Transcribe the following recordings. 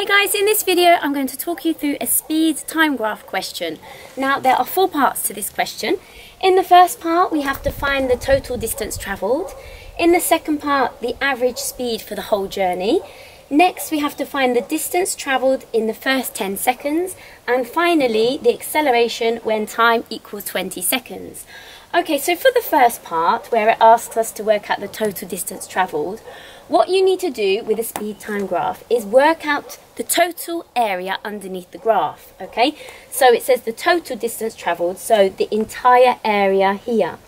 Hey guys, in this video I'm going to talk you through a speed time graph question. Now there are four parts to this question. In the first part we have to find the total distance travelled. In the second part the average speed for the whole journey. Next we have to find the distance travelled in the first 10 seconds and finally the acceleration when time equals 20 seconds. Okay, so for the first part where it asks us to work out the total distance travelled, what you need to do with a speed time graph is work out the total area underneath the graph, okay? So it says the total distance travelled, so the entire area here.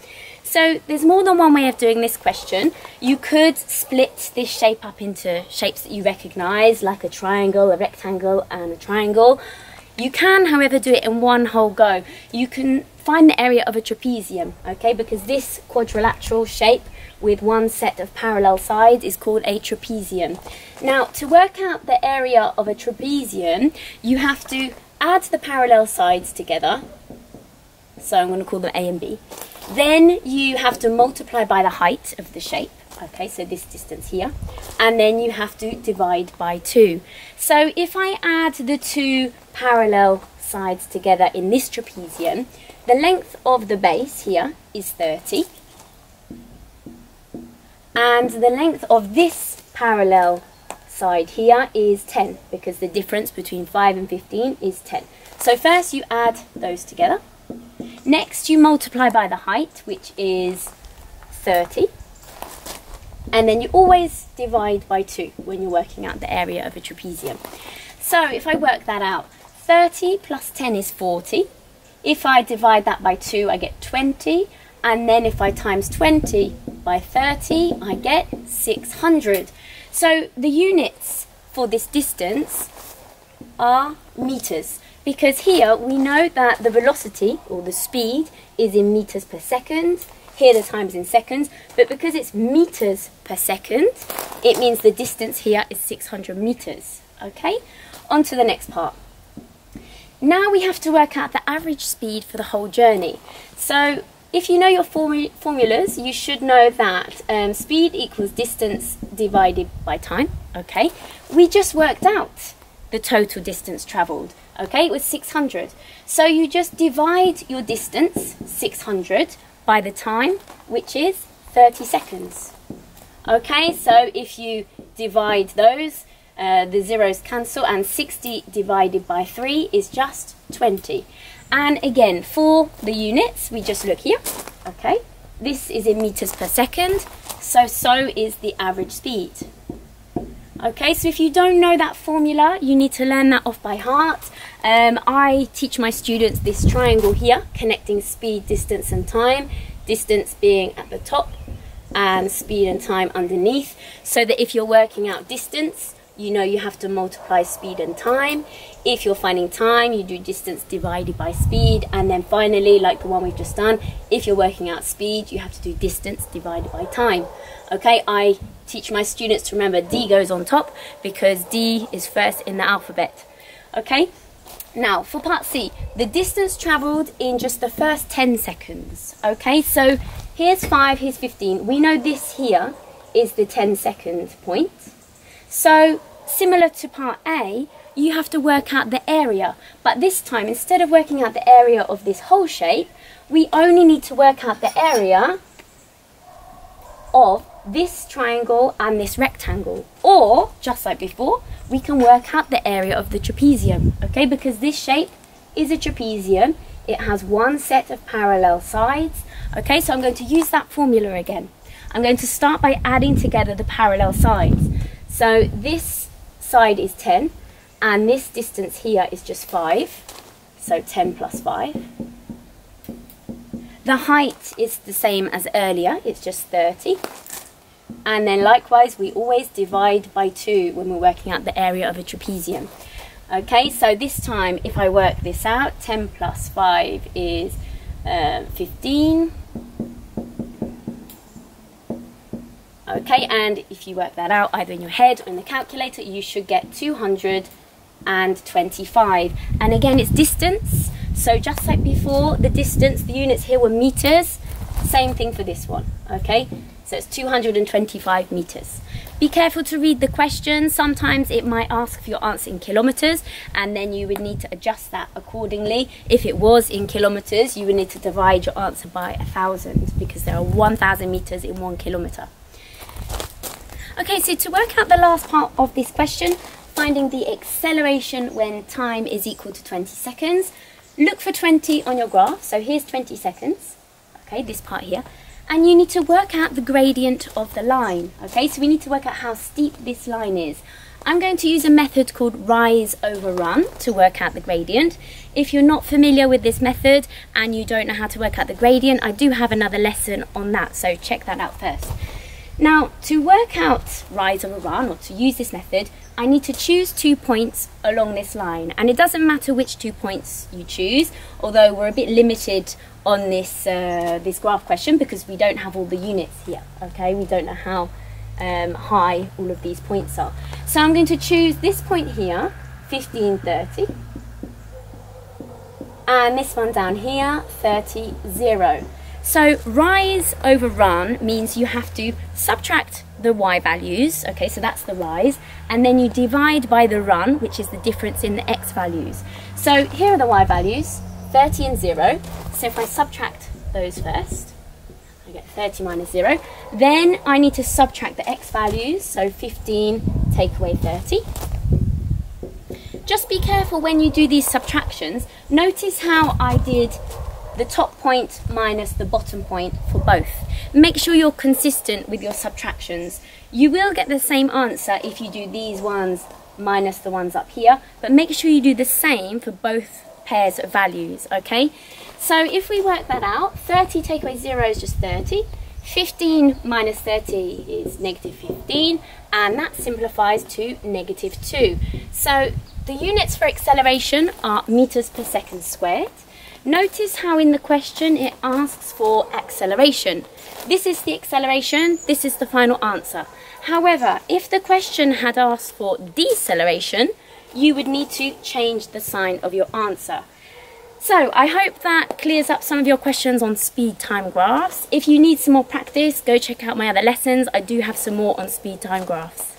So there's more than one way of doing this question. You could split this shape up into shapes that you recognise, like a triangle, a rectangle and a triangle. You can, however, do it in one whole go. You can find the area of a trapezium, okay, because this quadrilateral shape with one set of parallel sides is called a trapezium. Now, to work out the area of a trapezium, you have to add the parallel sides together. So I'm going to call them A and B. Then you have to multiply by the height of the shape. Okay, so this distance here. And then you have to divide by 2. So if I add the two parallel sides together in this trapezium, the length of the base here is 30 and the length of this parallel side here is 10 because the difference between 5 and 15 is 10. So first you add those together. Next you multiply by the height which is 30 and then you always divide by 2 when you're working out the area of a trapezium. So if I work that out, 30 plus 10 is 40. If I divide that by 2 I get 20 and then if I times 20 by 30, I get 600. So the units for this distance are meters because here we know that the velocity or the speed is in meters per second. Here the time's in seconds, but because it's meters per second, it means the distance here is 600 meters. Okay, on to the next part. Now we have to work out the average speed for the whole journey. So if you know your formu formulas, you should know that um, speed equals distance divided by time, okay? We just worked out the total distance travelled, okay? It was 600. So you just divide your distance, 600, by the time, which is 30 seconds. Okay, so if you divide those, uh, the zeros cancel and 60 divided by 3 is just 20. And again, for the units, we just look here, okay? This is in meters per second, so so is the average speed. Okay, so if you don't know that formula, you need to learn that off by heart. Um, I teach my students this triangle here, connecting speed, distance and time. Distance being at the top and speed and time underneath, so that if you're working out distance, you know you have to multiply speed and time. If you're finding time, you do distance divided by speed. And then finally, like the one we've just done, if you're working out speed, you have to do distance divided by time. Okay, I teach my students to remember D goes on top because D is first in the alphabet. Okay, now for part C, the distance travelled in just the first 10 seconds. Okay, so here's 5, here's 15. We know this here is the 10 second point. So similar to part A, you have to work out the area. But this time, instead of working out the area of this whole shape, we only need to work out the area of this triangle and this rectangle. Or, just like before, we can work out the area of the trapezium, okay? Because this shape is a trapezium. It has one set of parallel sides, okay? So I'm going to use that formula again. I'm going to start by adding together the parallel sides. So this side is 10 and this distance here is just 5. So 10 plus 5. The height is the same as earlier, it's just 30. And then likewise, we always divide by 2 when we're working out the area of a trapezium. Okay, so this time, if I work this out, 10 plus 5 is uh, 15. Okay, and if you work that out either in your head or in the calculator, you should get 225. And again, it's distance. So just like before, the distance, the units here were meters. Same thing for this one, okay? So it's 225 meters. Be careful to read the question. Sometimes it might ask for your answer in kilometres and then you would need to adjust that accordingly. If it was in kilometres, you would need to divide your answer by a thousand because there are 1,000 metres in one kilometre. Okay, so to work out the last part of this question, finding the acceleration when time is equal to 20 seconds, look for 20 on your graph. So here's 20 seconds, okay, this part here. And you need to work out the gradient of the line, okay? So we need to work out how steep this line is. I'm going to use a method called rise over run to work out the gradient. If you're not familiar with this method and you don't know how to work out the gradient, I do have another lesson on that, so check that out first. Now, to work out rise over run, or to use this method, I need to choose two points along this line. And it doesn't matter which two points you choose, although we're a bit limited on this, uh, this graph question because we don't have all the units here, okay? We don't know how um, high all of these points are. So I'm going to choose this point here, 1530. And this one down here, 30, 0. So rise over run means you have to subtract the y values, okay, so that's the rise, and then you divide by the run, which is the difference in the x values. So here are the y values, 30 and 0. So if I subtract those first, I get 30 minus 0. Then I need to subtract the x values, so 15 take away 30. Just be careful when you do these subtractions. Notice how I did the top point minus the bottom point for both. Make sure you're consistent with your subtractions. You will get the same answer if you do these ones minus the ones up here, but make sure you do the same for both pairs of values, okay? So if we work that out, 30 take away 0 is just 30. 15 minus 30 is negative 15, and that simplifies to negative 2. So the units for acceleration are meters per second squared. Notice how in the question it asks for acceleration. This is the acceleration, this is the final answer. However, if the question had asked for deceleration, you would need to change the sign of your answer. So I hope that clears up some of your questions on speed time graphs. If you need some more practice, go check out my other lessons. I do have some more on speed time graphs.